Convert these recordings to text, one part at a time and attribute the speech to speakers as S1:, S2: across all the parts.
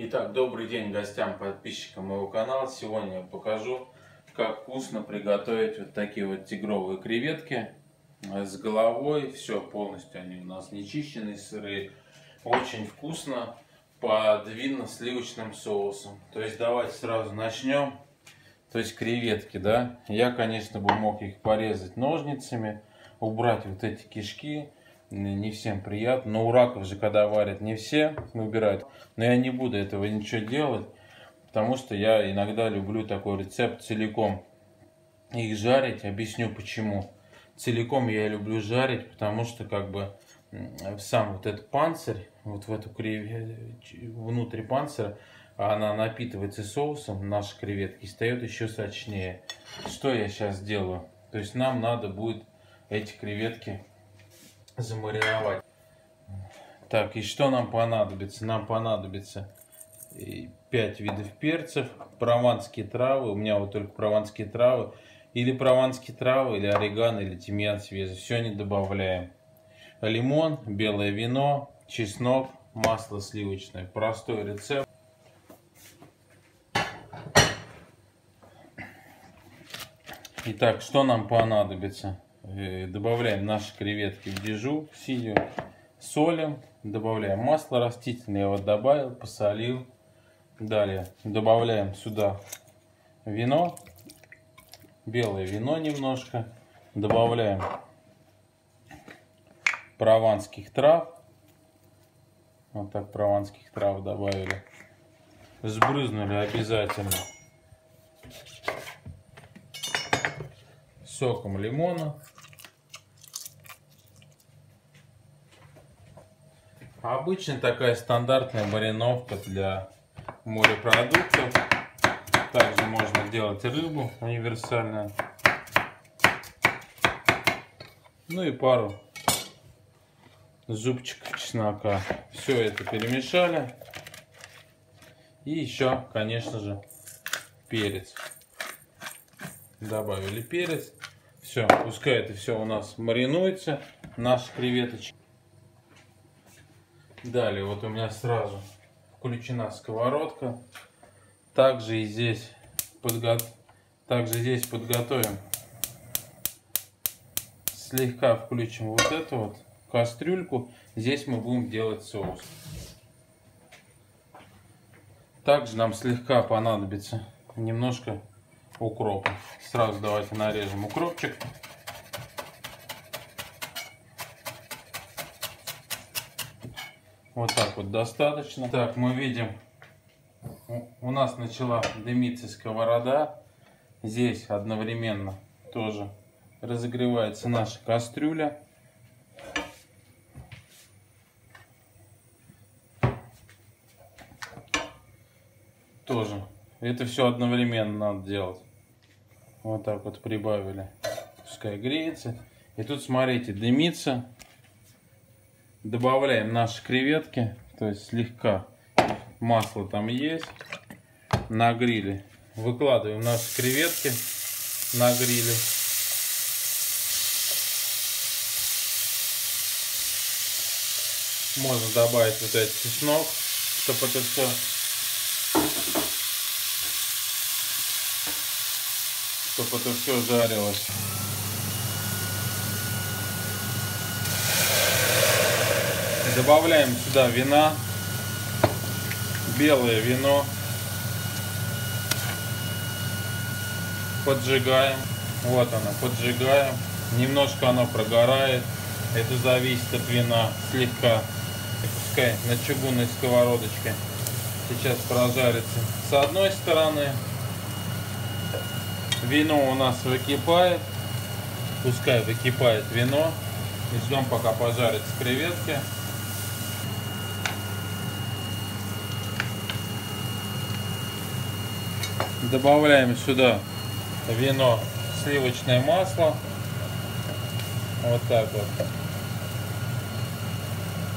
S1: Итак, добрый день гостям, подписчикам моего канала. Сегодня я покажу, как вкусно приготовить вот такие вот тигровые креветки с головой. Все, полностью они у нас не чищенные, сырые. Очень вкусно под винно-сливочным соусом. То есть давайте сразу начнем. То есть креветки, да. Я, конечно, бы мог их порезать ножницами, убрать вот эти кишки не всем приятно. Но у раков же, когда варят, не все выбирают. Но я не буду этого ничего делать, потому что я иногда люблю такой рецепт целиком их жарить. Объясню почему. Целиком я люблю жарить, потому что как бы сам вот этот панцирь, вот в эту крев... внутри панциря, она напитывается соусом, наши креветки, стает еще сочнее. Что я сейчас делаю? То есть нам надо будет эти креветки замариновать. Так, и что нам понадобится? Нам понадобится 5 видов перцев, прованские травы. У меня вот только прованские травы. Или прованские травы, или орегано, или тимьян свежий. Все не добавляем. Лимон, белое вино, чеснок, масло сливочное. Простой рецепт. Итак, что нам понадобится? Э, добавляем наши креветки в дежу синюю, солим, добавляем масло растительное, я вот добавил, посолил. Далее добавляем сюда вино, белое вино немножко, добавляем прованских трав, вот так прованских трав добавили, сбрызнули обязательно соком лимона. Обычно такая стандартная мариновка для морепродуктов. Также можно делать рыбу универсальную. Ну и пару зубчиков чеснока. Все это перемешали. И еще, конечно же, перец. Добавили перец. Все, пускай это все у нас маринуется, наши креветочки. Далее, вот у меня сразу включена сковородка. Также и здесь, подго... Также здесь подготовим. Слегка включим вот эту вот кастрюльку. Здесь мы будем делать соус. Также нам слегка понадобится немножко укропа. Сразу давайте нарежем укропчик. Вот так вот достаточно. Так, мы видим, у нас начала дымиться сковорода. Здесь одновременно тоже разогревается наша кастрюля. Тоже. Это все одновременно надо делать. Вот так вот прибавили. Пускай греется. И тут, смотрите, дымится. Добавляем наши креветки. То есть слегка масло там есть. На гриле. Выкладываем наши креветки на гриле. Можно добавить вот этот чеснок, чтобы это все чтобы это все жарилось. Добавляем сюда вина, белое вино. Поджигаем. Вот оно, поджигаем. Немножко оно прогорает. Это зависит от вина слегка. Пускай на чугунной сковородочке сейчас прожарится с одной стороны Вино у нас выкипает. Пускай выкипает вино. И ждем, пока пожарятся креветки. Добавляем сюда вино, сливочное масло. Вот так вот.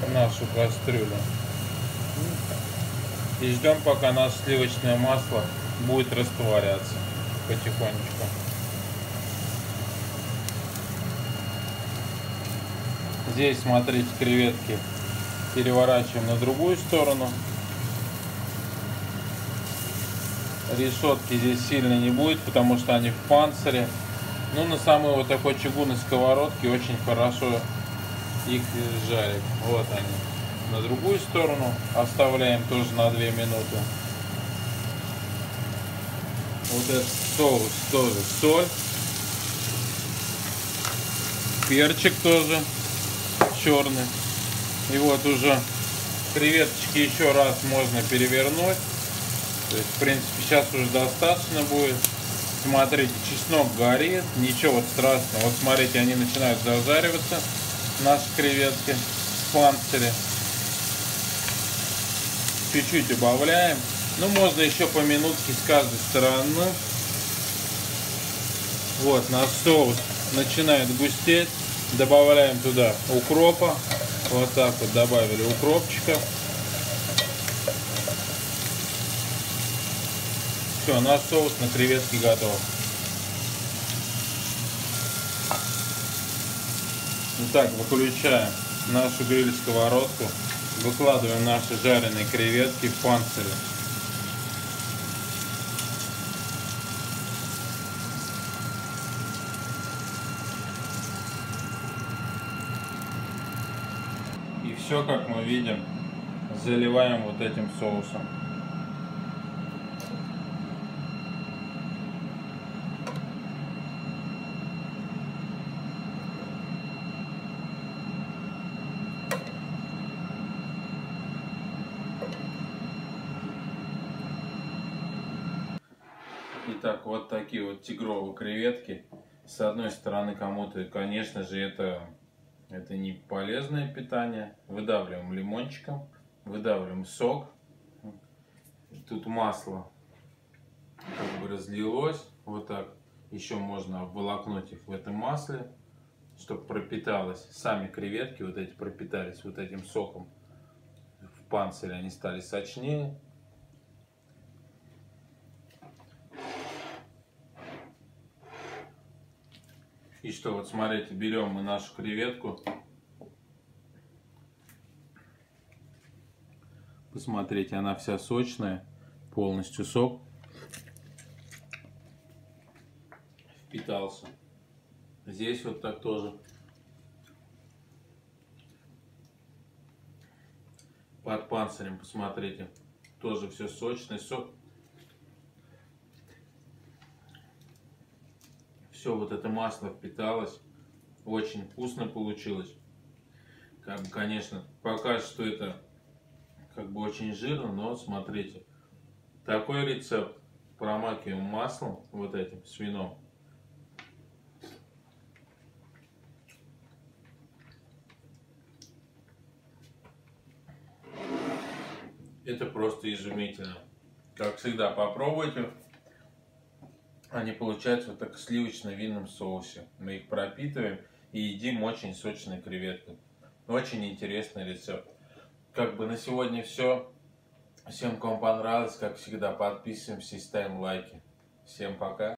S1: В нашу кастрюлю. И ждем, пока наше сливочное масло будет растворяться потихонечку. Здесь, смотрите, креветки переворачиваем на другую сторону. Решетки здесь сильно не будет, потому что они в панцире. Ну, на самой вот такой чугунной сковородке очень хорошо их жарить. Вот они. На другую сторону оставляем тоже на 2 минуты. Вот этот соус тоже соль. Перчик тоже черный. И вот уже креветочки еще раз можно перевернуть. То есть, в принципе, сейчас уже достаточно будет. Смотрите, чеснок горит, ничего страшного. Вот смотрите, они начинают зажариваться, наши креветки в панцире. Чуть-чуть убавляем. Ну, можно еще по минутке с каждой стороны. Вот, наш соус начинает густеть. Добавляем туда укропа. Вот так вот добавили укропчика. Все, наш соус на креветки готов. Итак, выключаем нашу гриль-сковородку. Выкладываем наши жареные креветки в панцире. И все, как мы видим, заливаем вот этим соусом. Итак, вот такие вот тигровые креветки. С одной стороны, кому-то, конечно же, это, это не полезное питание. Выдавливаем лимончиком, выдавливаем сок. Тут масло как бы разлилось. Вот так. Еще можно обволокнуть их в этом масле, чтобы пропиталось. Сами креветки вот эти пропитались вот этим соком в панцире. Они стали сочнее. И что, вот смотрите, берем мы нашу креветку. Посмотрите, она вся сочная, полностью сок впитался. Здесь вот так тоже. Под панцирем, посмотрите, тоже все сочный сок. Все вот это масло впиталось. Очень вкусно получилось. Как бы, конечно, пока что это как бы очень жирно, но смотрите. Такой рецепт промакиваем маслом, вот этим, с вином. Это просто изумительно. Как всегда, попробуйте. Они получаются вот так в сливочно-винном соусе. Мы их пропитываем и едим очень сочной креветкой. Очень интересный рецепт. Как бы на сегодня все. Всем, кому понравилось, как всегда, подписываемся и ставим лайки. Всем пока.